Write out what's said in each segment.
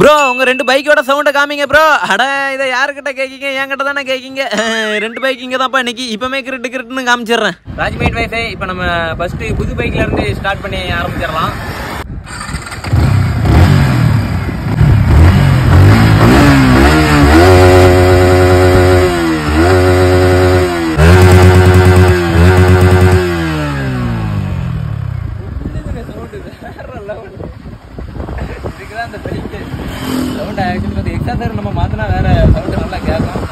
Bro உங்க ரெண்டு பைக்கோட சவுண்டை காமிங்க ப்ரோ அட இதை யாருக்கிட்ட கேட்கீங்க என்கிட்ட தானே கேட்கீங்க ரெண்டு பைக் இங்கே தான்ப்பா இன்னைக்கு. இப்போமே கிரிட்டு கிரிட்டுன்னு காமிச்சிடுறேன். ராஜ்மேட் வைஃபை இப்போ நம்ம ஃபர்ஸ்ட் புது பைக்ல இருந்து ஸ்டார்ட் பண்ணி ஆரம்பிச்சிடலாம். இதுக்குதான் அந்த பைக்கு சவுண்ட் ஆக்சுவலி வந்து எக்ஸாசர் நம்ம மாற்றினா வேறு சவுண்டு நல்லா கேட்கும்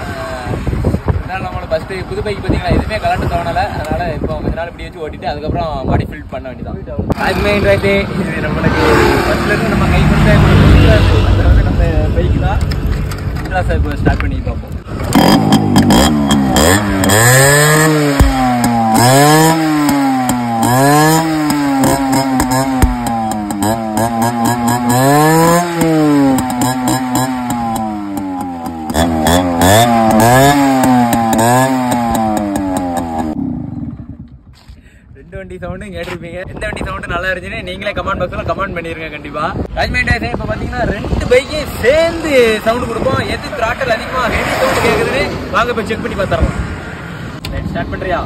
அதனால் நம்மளோட ஃபஸ்ட்டு புது பைக் பார்த்தீங்கன்னா எதுவுமே கலண்டு தோணலை. அதனால் இப்போ கொஞ்ச நாள் இப்படி வச்சு ஓட்டிட்டு அதுக்கப்புறம் பாடி ஃபில் பண்ண வேண்டியதான் மெயின் ரைட்டு இது நம்மளுக்கு ஃபஸ்ட்லேருந்து நம்ம கை கொடுத்த அதில் வந்து நம்ம பைக் தான் சார் இப்போ ஸ்டார்ட் பண்ணி பார்ப்போம். ரெண்டு வண்டி சவுண்டும் கேட்டிருப்பீங்க. எந்த வண்டி சவுண்டு நல்லா இருந்துச்சுன்னு நீங்களே கமெண்ட் பாக்ஸ்ல கமெண்ட் பண்ணிருங்க கண்டிப்பா. ராஜ்மேன் டேசே இப்போ பாத்தீங்கன்னா ரெண்டு பைக்கையும் சேர்ந்து சவுண்ட் கொடுப்போம். எது த்ராட்டல் அதிகமா ஹெவி சவுண்ட் கேக்குதுன்னு வாங்க போய் செக் பண்ணி பார்த்துறோம் ஸ்டார்ட் பண்றியா?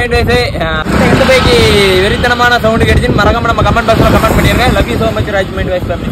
ராஜ்மேட் வயசு எந்த பைக்கு வெறித்தனமான சவுண்டு கிடைச்சுன்னு மறக்காம நம்ம கமெண்ட் பாக்ஸ்ல கமெண்ட் பண்ணிருங்க. Love you so much Raj ராஜ்மேட் வயசு ஃபேமிலி